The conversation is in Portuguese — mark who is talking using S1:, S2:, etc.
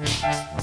S1: Música